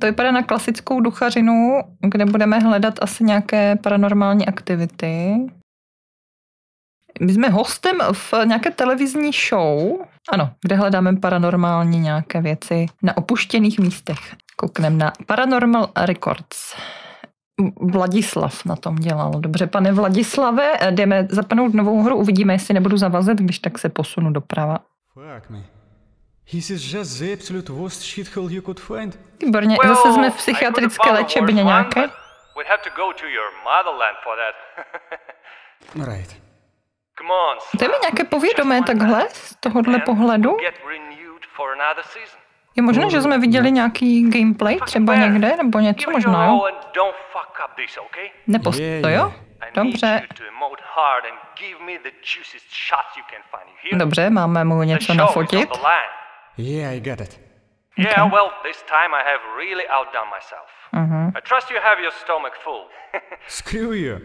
To vypadá na klasickou duchařinu, kde budeme hledat asi nějaké paranormální aktivity. My jsme hostem v nějaké televizní show, ano, kde hledáme paranormální nějaké věci na opuštěných místech. Koukneme na Paranormal Records. Vladislav na tom dělal. Dobře, pane Vladislave, jdeme zapnout novou hru, uvidíme, jestli nebudu zavazet, když tak se posunu doprava. Fuck me. Výborně, zase jsme v psychiatrické léčebně nějaké. We'd have to go to your motherland for that. Right. Come on. To je mi nějaké povědomé takhle, z tohohle pohledu. Je možné, že jsme viděli nějaký gameplay třeba někde, nebo něco možná, jo? Nepost to, jo? Dobře, dobře, máme mu něco nafotit. On the line. Yeah, I got it. Yeah, well, this time I have really outdone myself. Mhm. I trust you have your stomach full. Screw you.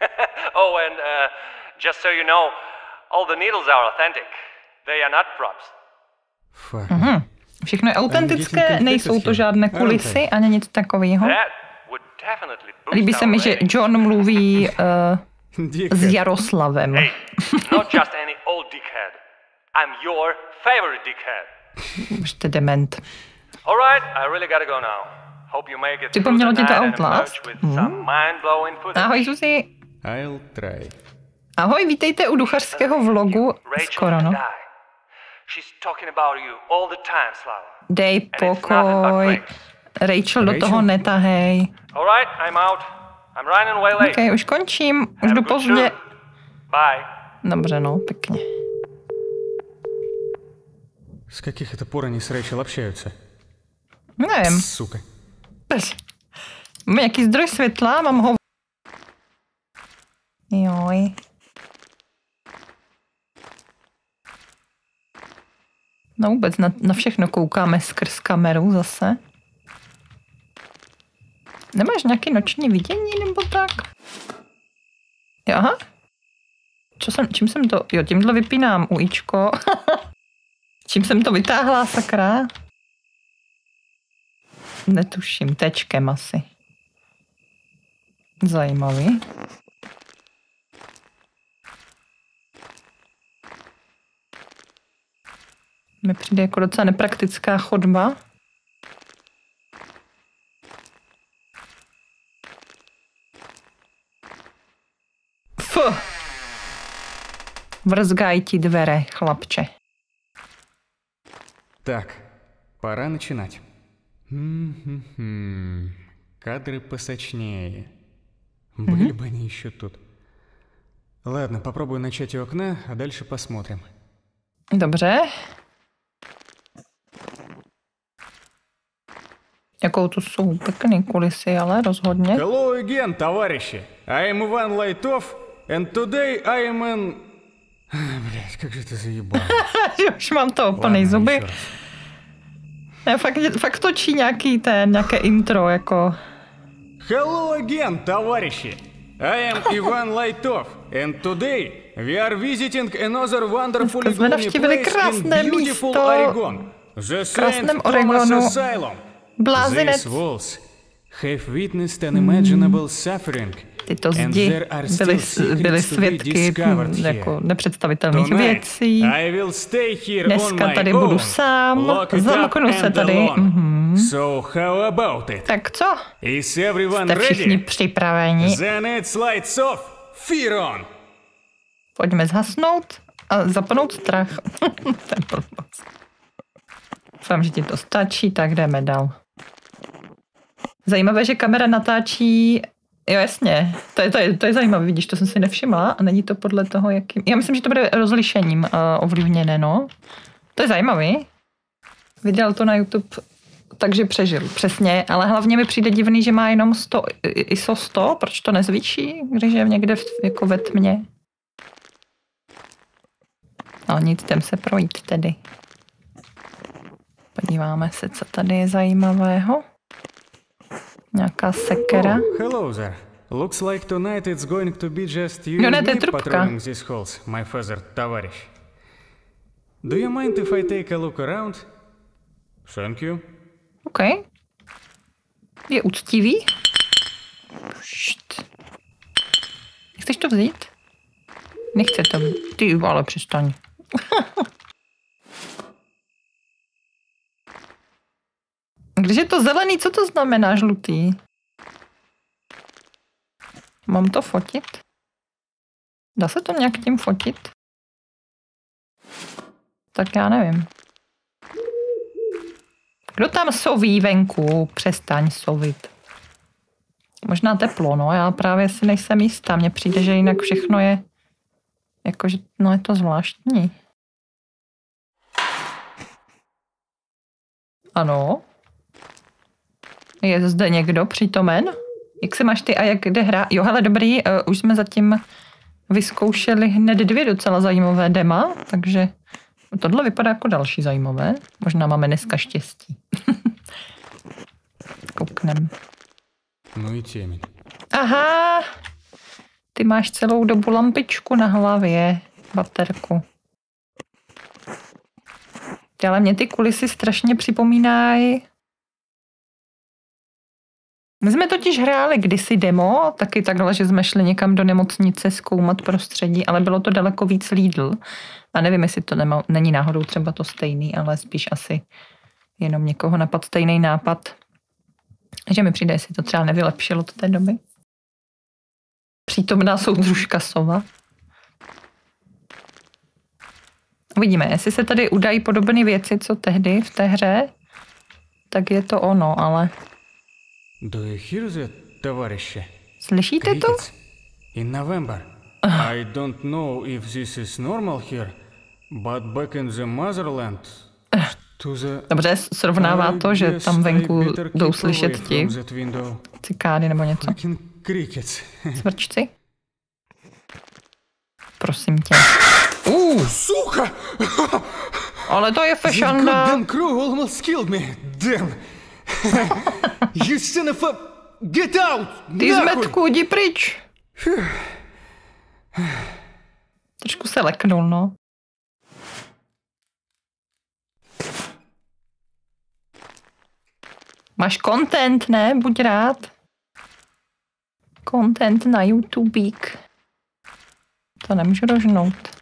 oh, and uh, just so you know, all the needles are authentic. They are not props. Fuck. Mhm. Všechno je autentické, nejsou to žádné kulisy ani nic takového. That would definitely boost Líbí se mi, že. John mluví uh, s Jaroslavem. Hey, not just any old dickhead. I'm your favorite dickhead. Už jste dement. All right, I really gotta go now. Hope you make it through the Připomnělo ti to Outlast? footage. Ahoj Zuzi. I'll try. Ahoj, vítejte u duchařského vlogu. Skoro, no. Dej pokoj. Rachel, do toho netahej. All right, I'm out. I'm running way late. Ok, už končím. Už jdu pozdě. Dobře, no, pěkně. С каких это пор они с Рэйчел общаются? Nevím. Сука. Mám nějaký zdroj světla, mám ho... Joj. No vůbec, na, na všechno koukáme skrz kameru zase. Nemáš nějaké noční vidění nebo tak? Jo, aha. Co jsem, čím jsem to, jo, tímhle vypínám ujíčko. čím jsem to vytáhla, sakra? Netuším, tečkem asi. Zajímavý. Mi přijde jako docela nepraktická chodba. Fuh. Vrzgaj ti dvere, chlapče. Так, пора начинать. Кадры посочнее. Были бы они еще тут. Ладно, попробую начать у окна, а дальше посмотрим. Tu jsou pěkný kulisy, ale rozhodně. Hello again, товарищи! I am Ivan Lightov, and today I am. Блять, как же ты заебал. Plný Ладно, zuby. еще раз. Fakt, fakt točí nějaký ten, nějaké intro, jako... Hello again, товарищи! I am Ivan Lightov, and today we are visiting another wonderful navštívili place in beautiful. Oregon. The krásném Thomas. Asylum. Blázinec. These walls have witnessed unimaginable suffering. Tyto zdi byly, byly svědky jako nepředstavitelných věcí. Dneska tady budu sám, zamknu se tady, alone. mhm. So how about it? Tak co? Is everyone Jste všichni ready? připraveni? Then it's lights off. Fear on. Pojďme zhasnout a zapnout strach. blbost. Doufám, že ti to stačí, tak jdeme dál. Zajímavé, že kamera natáčí Jo, jasně. To je, to, je, to je zajímavé, vidíš, to jsem si nevšimla a není to podle toho, jakým... Já myslím, že to bude rozlišením uh, ovlivněné, no. To je zajímavý. Viděl to na YouTube, takže přežil. Přesně, ale hlavně mi přijde divný, že má jenom 100, ISO 100, proč to nezvýší, když je někde v, jako ve tmě. Ale nic, jdem se projít tedy. Podíváme se, co tady je zajímavého. Nějaká sekera. Oh, hello there. Looks like tonight it's going to be just you No, and ne, to je me trubka. patrolling these halls, my father, товарищ. Do you mind if I take a look around? Thank you. OK. Je úctivý. Št. Chceš to vzít? Nechce to. Ty, ale přestaň. Když je to zelený, co to znamená žlutý? Mám to fotit? Dá se to nějak tím fotit? Tak já nevím. Kdo tam soví venku? Přestaň sovit. Možná teplo, no. Já právě si nejsem jistá. Mně přijde, že jinak všechno je... Jakože, no je to zvláštní. Ano. Je zde někdo přítomen? Jak se máš ty a jak jde hra? Jo, hele, dobrý, uh, už jsme zatím vyzkoušeli hned dvě docela zajímavé dema, takže tohle vypadá jako další zajímavé. Možná máme dneska štěstí. Kouknem. No Aha! Ty máš celou dobu lampičku na hlavě, baterku. Ale mě ty kulisy strašně připomínají my jsme totiž hráli kdysi demo, taky takhle, že jsme šli někam do nemocnice zkoumat prostředí, ale bylo to daleko víc Lidl. A nevím, jestli to nema, není náhodou třeba to stejný, ale spíš asi jenom někoho napad stejný nápad. Že mi přijde, jestli to třeba nevylepšilo do té doby. Přítomná soudružka Sova. Uvidíme, jestli se tady udají podobné věci, co tehdy v té hře, tak je to ono, ale Do you hear that, товарищи? slyšíte to? Crickets. In November. I don't know if this is normal here, but back in the motherland, to the... Dobře, srovnává to, že guess tam I venku better keep jdou away slyšet from ti that window. cikády nebo něco. Fucking crickets. Svrčci? Prosím tě. Uh, Сука! ale to je That fešanda. goddamn crow almost killed me. Damn. you son of a... Get out! Ty zmetku, jdi pryč! Trošku se leknul, no. Máš content, ne? Buď rád. Content na YouTube. To nemůžu rožnout.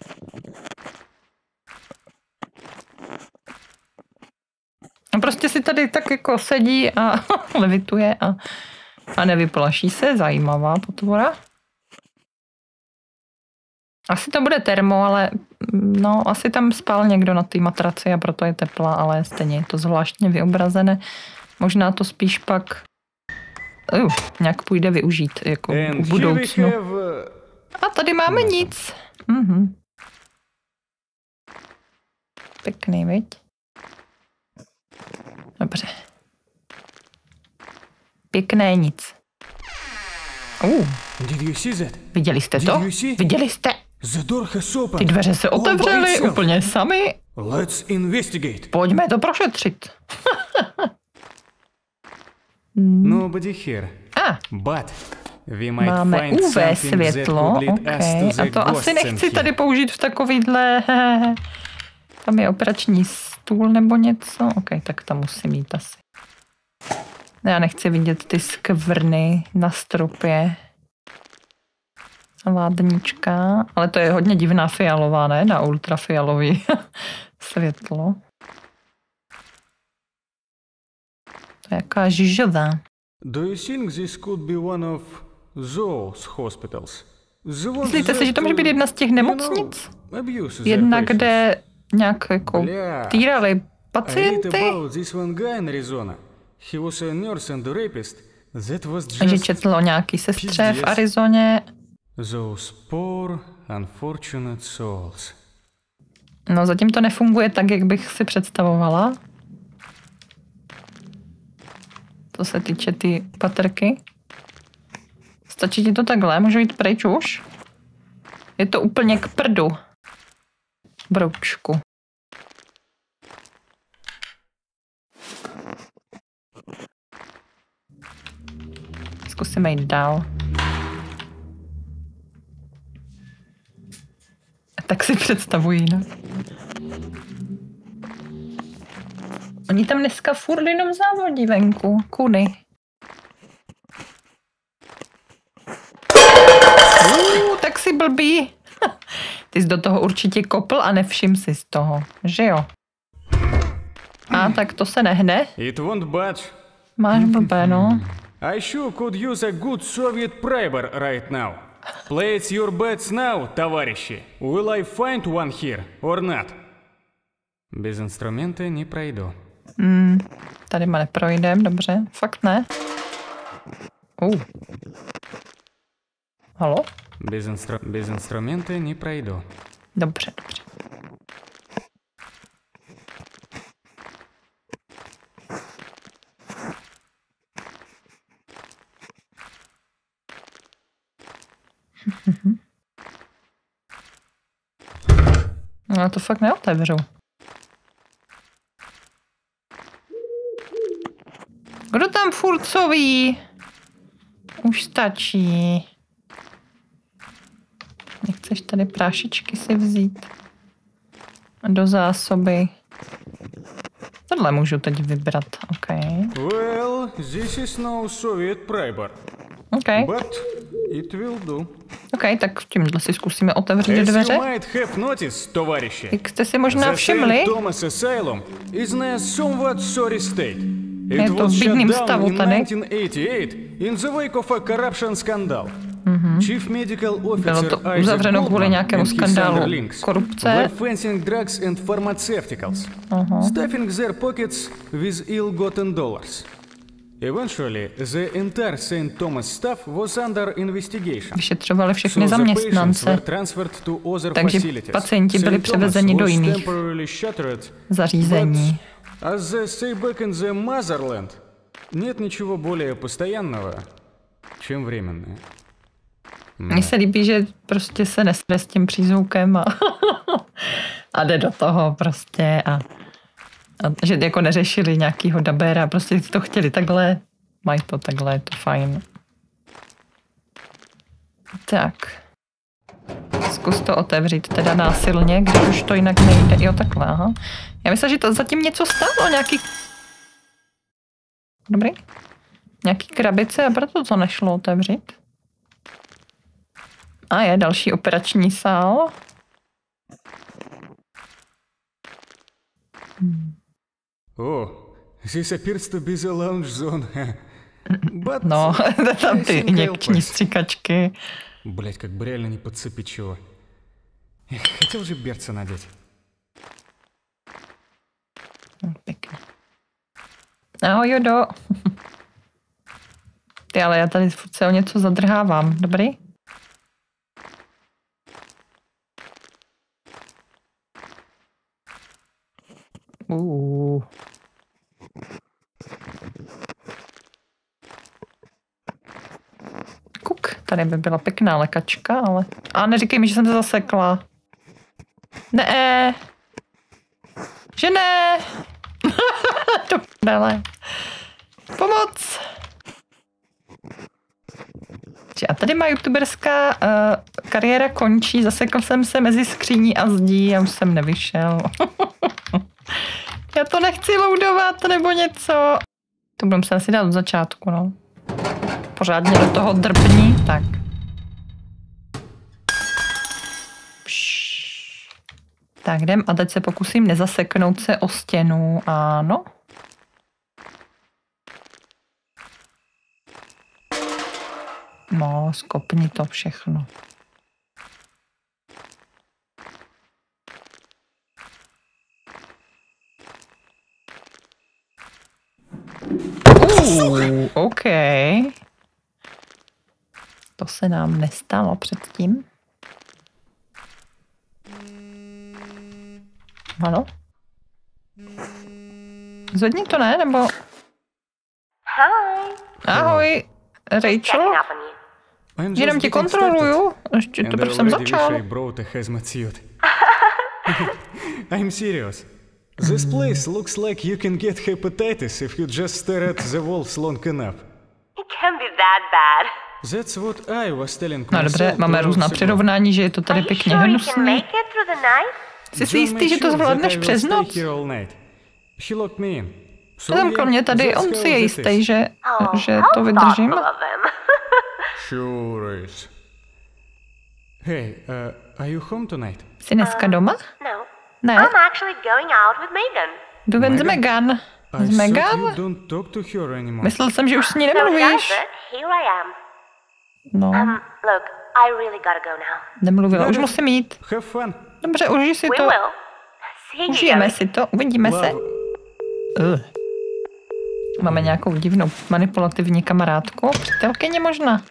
Prostě si tady tak jako sedí a levituje a, a nevyplaší se. Zajímavá potvora. Asi to bude termo, ale no, asi tam spal někdo na té matraci a proto je tepla, ale stejně je to zvláštně vyobrazené. Možná to spíš pak uh, nějak půjde využít jako v budoucnu. A tady máme nic. Mhm. Pěkný, viď? Dobře. Pěkné nic. Uh, viděli jste to? Viděli jste? Ty dveře se otevřely úplně sami. Let's investigate. Pojďme to prošetřit. Nobody here. A, But we might máme find UV světlo. Okay. A to asi nechci tady použít v takovýhle... Tam je operační stůl nebo něco. OK, tak tam musím jít asi. Já nechci vidět ty skvrny na stropě. Ládnička. Ale to je hodně divná fialová, ne? Na ultrafialový světlo. To je jaká žižová. Do you think this could be one of those hospitals? Myslíte si, že to může být jedna z těch nemocnic? Jedna, kde nějak jako týrali pacienty? Že četl o nějaký sestře v. Arizoně. those poor, unfortunate souls. No zatím to nefunguje tak, jak bych si představovala. Co se týče ty paterky. Stačí ti to takhle? Můžu jít pryč už? Je to úplně k prdu broučku. Zkusíme jít dál. Tak si představuji, no. Oni tam dneska furt jenom závodí venku. Kudy. Uuu, tak si blbý. Ty jsi do toho určitě kopl a nevšim si z toho, že jo? A tak to se nehne. It won't budge. Máš blbé, no. I sure could use a good Soviet primer right now. Place your bets now, товарищи. Will I find one here or not? Без инструмента не пройду. Tady má neprojdem, dobře. Fakt ne. Uh. Halo? Без, инстру... Без инструмента не пройду. Dobře, dobře. No já to fakt neotevřu. Kdo tam furt coví? Chceš tady prášičky si vzít do zásoby. Tohle můžu teď vybrat, OK. Well, this is no Soviet primer. OK. But it will do. OK, tak tímhle si zkusíme otevřít dveře. Noticed, tovaryši, Jak jste si možná všimli, Thomas Asylum is in a somewhat sorry state. It je to v bídným stavu tady. In the wake of a corruption scandal. Chief medical officer Mhm. Bylo to Isaac uzavřeno kvůli Goldman nějakému and his skandálu underlings korupce. were fencing drugs and pharmaceuticals, stuffing their pockets with ill-gotten dollars. Eventually, the entire St. Thomas staff was under investigation. vyšetřovali všechny So the patients zaměstnance, were transferred to other Takže facilities. pacienti byli St. převezeni Thomas do was jiných temporarily shuttered, zařízení. but, as they say back in the motherland, нет ничего более постоянного, чем временное. Mně se líbí, že prostě se nesne s tím přízvukem a, a jde do toho prostě a, a že jako neřešili nějakýho dabéra, prostě to chtěli takhle, mají to takhle, je to fajn. Tak. Zkus to otevřít teda násilně, když už to jinak nejde. Jo, takhle, aha. Já myslím, že to zatím něco stálo, nějaký... Dobrý. Nějaký krabice a proto to nešlo otevřít. A je další operační sál. Oh, this appears to be the lounge zone. But No, tam ty I think I'll injekční pass. stříkačky. Блять, как бы реально не подцепить чего. Эх, Хотел же берца надеть. Hm, Pěkně. Ahoj, Jodo. Ty, ale já tady furt se o něco zadrhávám. Dobrý? Uh. Kuk, tady by byla pěkná lekačka, ale... A neříkej mi, že jsem to zasekla. Ne. Že ne. Do. Pomoc. A tady má youtuberská uh, kariéra končí. Zasekl jsem se mezi skříní a zdí a už jsem nevyšel. Nechci loadovat nebo něco. To budeme se asi dát od začátku, no. Pořádně do toho drbní, tak. Pš. Tak jdem a teď se pokusím nezaseknout se o stěnu. Ano. No, skopni to všechno. Uh, OK. To se nám nestalo předtím. Ano? Zvedni to ne, nebo... Hi. Ahoj, Rachel. Jenom getting kontroluju. Ještě teprve I jsem začal. I'm serious. This place looks like you can get hepatitis if you just stare at the walls long enough. No dobře, máme různá přirovnání, že je to Are tady you pěkně sure you can hnusný. make it through the night? Jsi si jistý, že to zvládneš přes stay noc? Zamkl mě tady, on si je jistý, is. že, Oh, že how to vydržím. thoughtful of them. Sure is. Hey, uh, are you home tonight? Jsi dneska doma? No. Ne, I'm actually going out with Megan. jdu ven s Megan? Megan. I S thought Megan? you don't talk to her anymore. Myslel jsem, že už s ní So did I, nemluvíš. but here I am. No, Um, look, I really gotta go now. nemluvila, už musím jít. Have fun. Dobře, užij si We to. will. See you, Užijeme Gary. si to, uvidíme se. Love. Ugh. Máme nějakou divnou manipulativní kamarádku. Přítelkyně možná.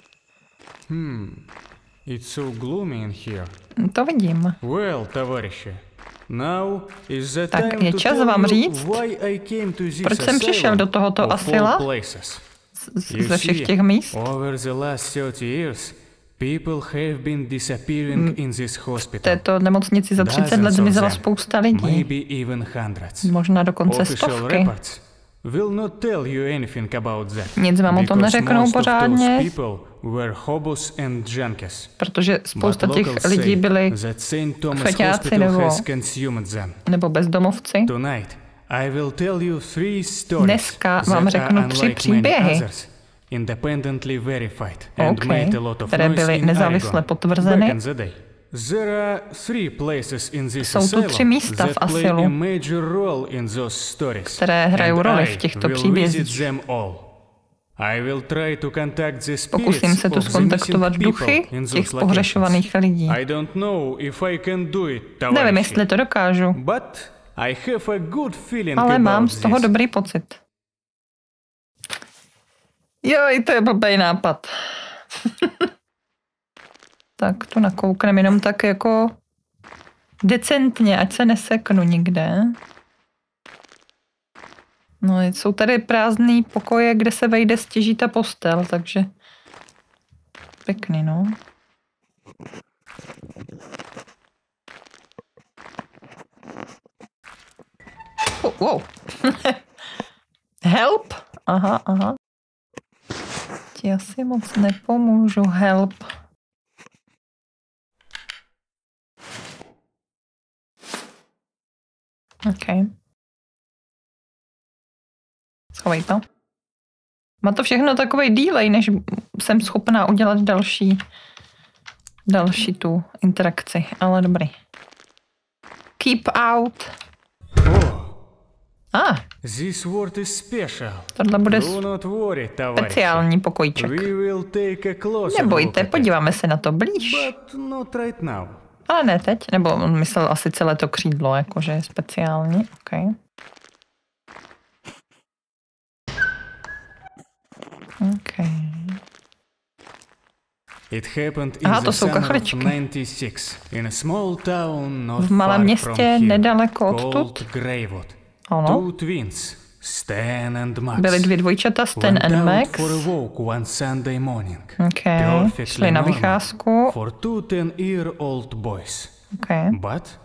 It's so gloomy in here. To vidím. Well, товарищи, now is the tak, je čas vám říct, proč jsem přišel do tohoto You Ze všech těch míst. Over the last 30 years, people have been disappearing in this V této nemocnici za 30 let zmizela spousta lidí. Maybe even hundreds. Možná dokonce stovky. Reports will not tell you anything about that. Nic vám o tom because neřeknou pořádně. people were hobos and junkies. Protože spousta těch lidí byli feťáci nebo- has consumed them. nebo bezdomovci. Tonight, I will tell you three stories Dneska vám řeknu tři unlike příběhy. many others, independently verified and OK, made a lot of které byly nezávisle potvrzeny. Jsou tu tři místa v asilu, které hrajou roli v těchto příbězích. Pokusím se tu skontaktovat duchy těch pohřešovaných lidí. Nevím, jestli to dokážu, ale mám z toho dobrý pocit. Joj, to je blbý nápad. tak tu nakouknem jenom tak jako decentně, ať se neseknu nikde. No, jsou tady prázdný pokoje, kde se vejde stěží ta postel, takže pěkný, no. Oh, wow. Help? Aha, aha. Ti asi moc nepomůžu. Help. OK. Schovej to. Má to všechno takový delay, než jsem schopná udělat další, další tu interakci, ale dobrý. Keep out. Oh. Ah. This word is special. Tohle bude worry, speciální pokojček. Nebojte, podíváme se na to blíž. But not right now. Ale ne teď, nebo on myslel asi celé to křídlo, jakože je speciální. OK. OK. It happened in Aha, to the jsou kachličky. 96 in a small town not V malém far městě nedaleko odtud. Ano. Two twins, Stan and Max. Byly dvě dvojčata, Stan and Max. for a walk one Sunday morning. OK. Perfectly Šli na vycházku. For two ten-year-old boys. OK. But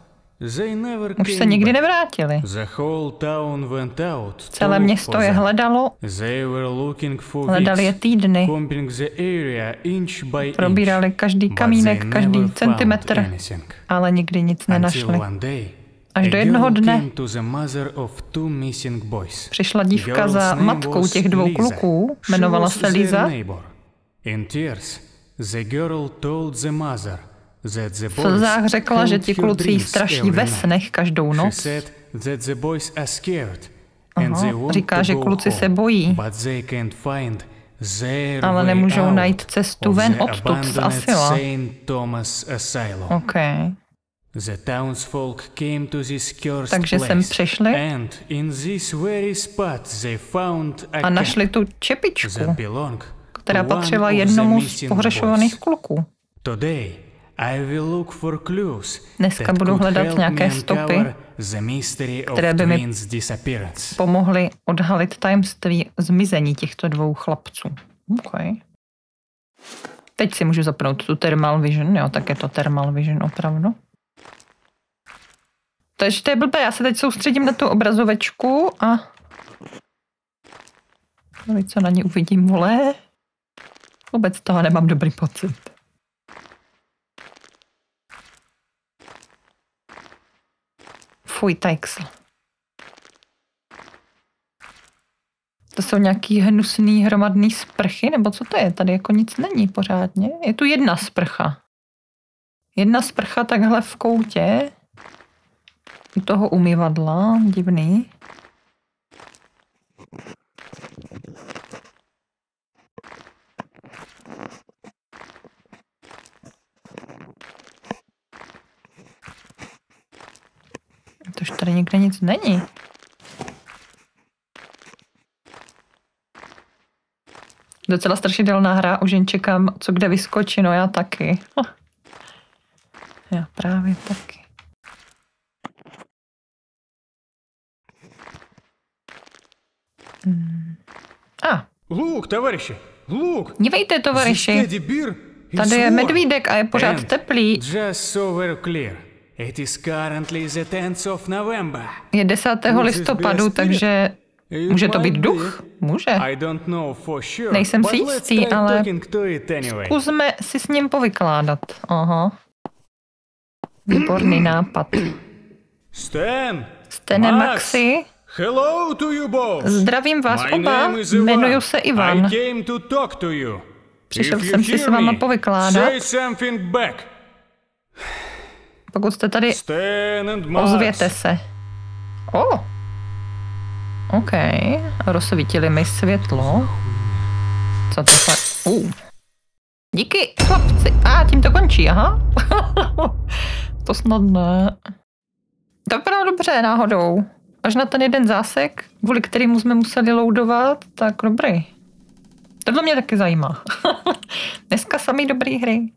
they never Už se nikdy nevrátili. The whole town went out Celé město je hledalo. They were looking for Hledali je týdny. combing the area inch by Probírali každý kamínek, každý centimetr, anything. ale nikdy nic Until nenašli. one day, Až do jednoho dne přišla dívka za matkou těch dvou kluků, jmenovala se Liza. V slzách řekla, že ti kluci jí straší ve snech každou noc. Aha, říká, že kluci se bojí, ale nemůžou najít cestu ven odtud z asila. St. Takže sem přišli and in this very spot they found a a našli tu čepičku, která patřila jednomu z pohřešovaných kluků. Today I will look for clues Dneska that budu hledat nějaké stopy, které by mi. Pomohli odhalit tajemství zmizení těchto dvou chlapců. OK. Teď si můžu zapnout tu thermal vision, jo, tak je to thermal vision opravdu. Takže to je blbé, já se teď soustředím na tu obrazovečku a... No, co na ní uvidím, vole. Vůbec toho nemám dobrý pocit. Fuj, Teixl. To jsou nějaký hnusný hromadný sprchy, nebo co to je? Tady jako nic není pořádně. Je tu jedna sprcha. Jedna sprcha takhle v koutě. U toho umyvadla. Divný. Tož tady nikde nic není. Docela strašidelná hra, už jen čekám, co kde vyskočí, no já taky. Já právě taky. Hmm. Luk, tovaryši! Luk! Dívejte, tovaryši! Tady je medvídek a je pořád teplý. Je 10. listopadu, takže může to být duch? Může. Nejsem si jistý, ale zkusme si s ním povykládat. Aha. Výborný nápad. Stan! Max. Maxi? Hello to you both! zdravím vás My oba, jmenuji se Ivan. I came to talk to you. Přišel jsem si s váma povykládat. Pokud jste tady, ozvěte se. O! OK, rozsvítili mi světlo. Co to fakt? Uh. Díky, chlapci. A, tím to končí, aha. to snad ne. To bylo dobře náhodou. Až na ten jeden zásek, kvůli kterému jsme museli loadovat, tak dobrý. Tohle mě taky zajímá. Dneska samý dobrý hry.